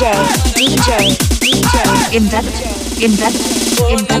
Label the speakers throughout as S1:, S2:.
S1: DJ, DJ, DJ,
S2: in that, in that, in that.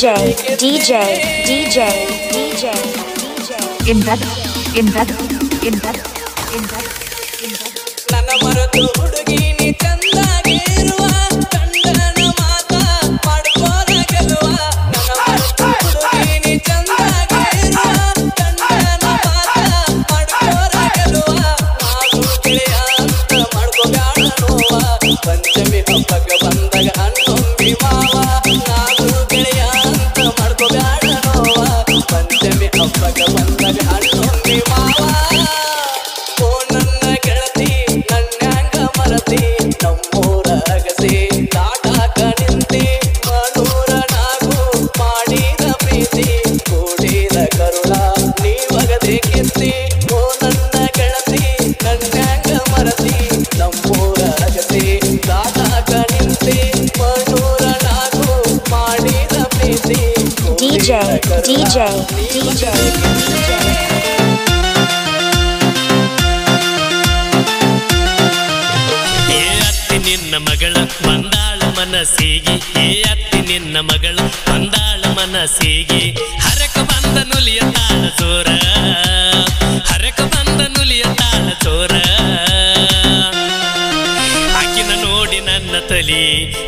S1: DJ, DJ, DJ, DJ, DJ. In bed, in bed, in bed, in bed, in
S2: bed, in bed.
S1: DJ, DJ, DJ,
S3: ನಿನ್ನ ಮಗಳ ಬಂದಾಳ ಮನಸ್ಸಿಗೆ. ಏ ಅತ್ತಿ ನಿನ್ನ ಮಗಳ ಬಂದಾಳ ಮನಸ್ಸಿಗೆ. ಹರಕ ಬಂದ ನುಲಿಯ ತಾಳ ಚೋರ ಹರಕ ಬಂದ ನುಲಿಯ ತಾಳ ಚೋರ ಆಕಿನ ನೋಡಿ ನನ್ನ ತಲಿ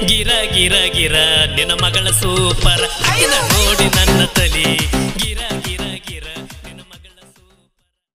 S3: ಗಿರ ಗಿರ ಗಿರ. ನಿನ್ನ ಮಗಳ ಸೂಪರ್. ಆಕಿನ ನೋಡಿ ನನ್ನ